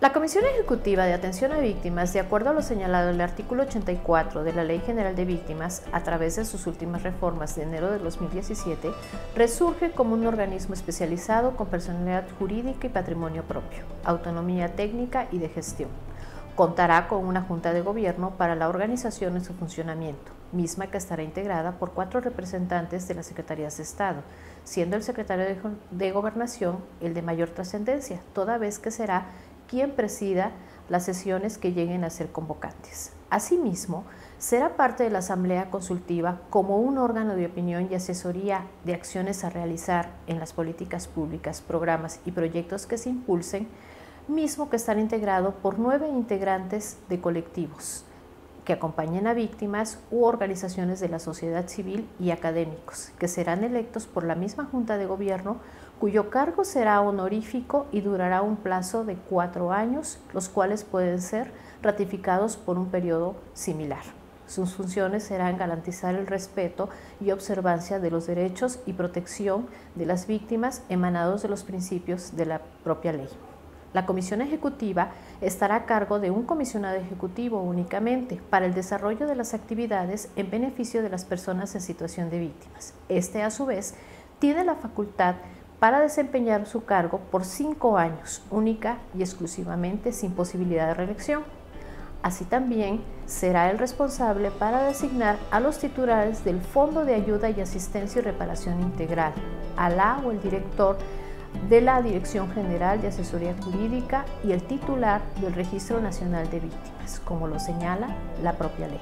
La Comisión Ejecutiva de Atención a Víctimas, de acuerdo a lo señalado en el artículo 84 de la Ley General de Víctimas, a través de sus últimas reformas de enero de 2017, resurge como un organismo especializado con personalidad jurídica y patrimonio propio, autonomía técnica y de gestión. Contará con una Junta de Gobierno para la organización y su funcionamiento, misma que estará integrada por cuatro representantes de las Secretarías de Estado, siendo el secretario de, Gobernación el de mayor trascendencia, toda vez que será quien presida las sesiones que lleguen a ser convocantes. Asimismo, será parte de la Asamblea Consultiva como un órgano de opinión y asesoría de acciones a realizar en las políticas públicas, programas y proyectos que se impulsen, mismo que estará integrado por nueve integrantes de colectivos que acompañen a víctimas u organizaciones de la sociedad civil y académicos, que serán electos por la misma Junta de Gobierno cuyo cargo será honorífico y durará un plazo de cuatro años, los cuales pueden ser ratificados por un periodo similar. Sus funciones serán garantizar el respeto y observancia de los derechos y protección de las víctimas emanados de los principios de la propia ley. La comisión ejecutiva estará a cargo de un comisionado ejecutivo únicamente para el desarrollo de las actividades en beneficio de las personas en situación de víctimas. Este, a su vez, tiene la facultad para desempeñar su cargo por cinco años, única y exclusivamente sin posibilidad de reelección. Así también será el responsable para designar a los titulares del Fondo de Ayuda y Asistencia y Reparación Integral, la o el director de la Dirección General de Asesoría Jurídica y el titular del Registro Nacional de Víctimas, como lo señala la propia ley.